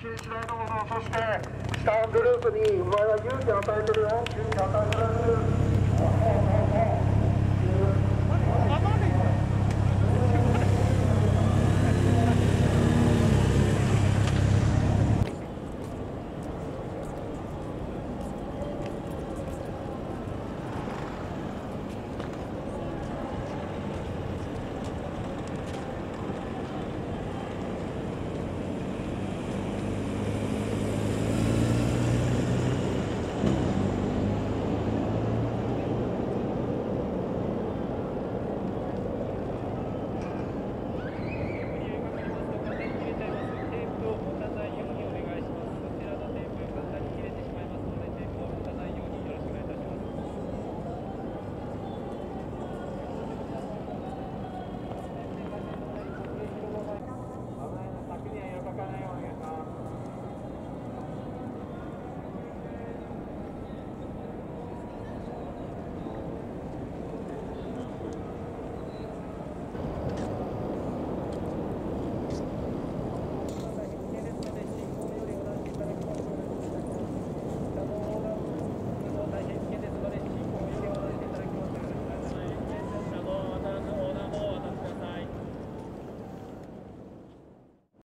中止だとそして下グループにお前は勇気与えてるよ。勇気与えてる。